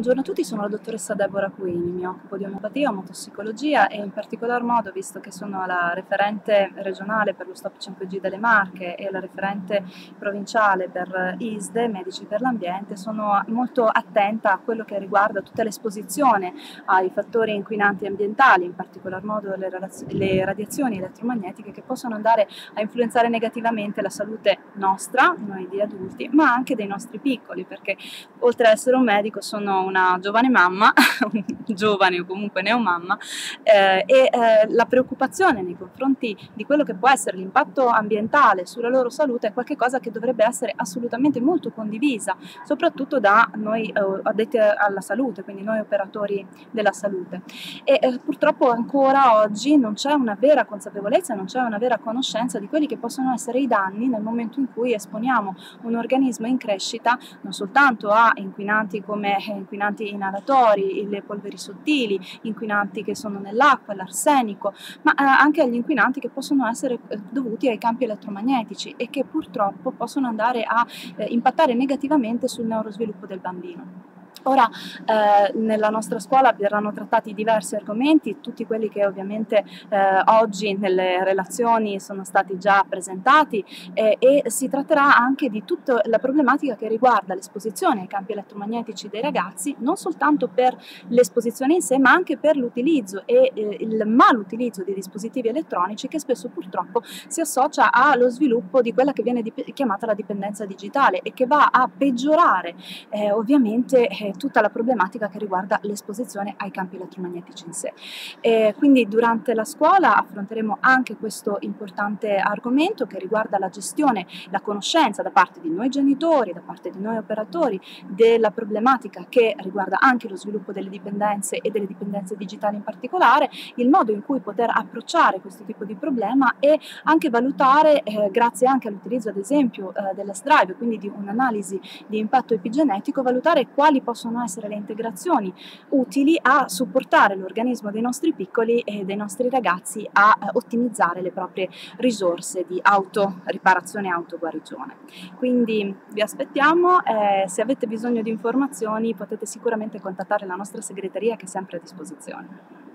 Buongiorno a tutti, sono la dottoressa Deborah Quini, mi occupo di omeopatia, omotossicologia e in particolar modo, visto che sono la referente regionale per lo Stop 5G delle Marche e la referente provinciale per ISDE, Medici per l'Ambiente, sono molto attenta a quello che riguarda tutta l'esposizione ai fattori inquinanti ambientali, in particolar modo le, le radiazioni elettromagnetiche che possono andare a influenzare negativamente la salute nostra, noi di adulti, ma anche dei nostri piccoli, perché oltre ad essere un medico sono una giovane mamma, giovane o comunque neomamma, eh, e eh, la preoccupazione nei confronti di quello che può essere l'impatto ambientale sulla loro salute è qualcosa che dovrebbe essere assolutamente molto condivisa, soprattutto da noi eh, addetti alla salute, quindi noi operatori della salute. E eh, purtroppo ancora oggi non c'è una vera consapevolezza, non c'è una vera conoscenza di quelli che possono essere i danni nel momento in cui esponiamo un organismo in crescita non soltanto a inquinanti come eh, inquinanti inalatori, le polveri sottili, inquinanti che sono nell'acqua, l'arsenico, ma eh, anche agli inquinanti che possono essere eh, dovuti ai campi elettromagnetici e che purtroppo possono andare a eh, impattare negativamente sul neurosviluppo del bambino. Ora eh, nella nostra scuola verranno trattati diversi argomenti, tutti quelli che ovviamente eh, oggi nelle relazioni sono stati già presentati eh, e si tratterà anche di tutta la problematica che riguarda l'esposizione ai campi elettromagnetici dei ragazzi, non soltanto per l'esposizione in sé ma anche per l'utilizzo e eh, il malutilizzo di dispositivi elettronici che spesso purtroppo si associa allo sviluppo di quella che viene chiamata la dipendenza digitale e che va a peggiorare eh, ovviamente eh, tutta la problematica che riguarda l'esposizione ai campi elettromagnetici in sé. E quindi durante la scuola affronteremo anche questo importante argomento che riguarda la gestione, la conoscenza da parte di noi genitori, da parte di noi operatori della problematica che riguarda anche lo sviluppo delle dipendenze e delle dipendenze digitali in particolare, il modo in cui poter approcciare questo tipo di problema e anche valutare, eh, grazie anche all'utilizzo ad esempio eh, dell'S-Drive, quindi di un'analisi di impatto epigenetico, valutare quali possono possono essere le integrazioni utili a supportare l'organismo dei nostri piccoli e dei nostri ragazzi a eh, ottimizzare le proprie risorse di autoriparazione e autoguarigione. Quindi vi aspettiamo, eh, se avete bisogno di informazioni potete sicuramente contattare la nostra segreteria che è sempre a disposizione.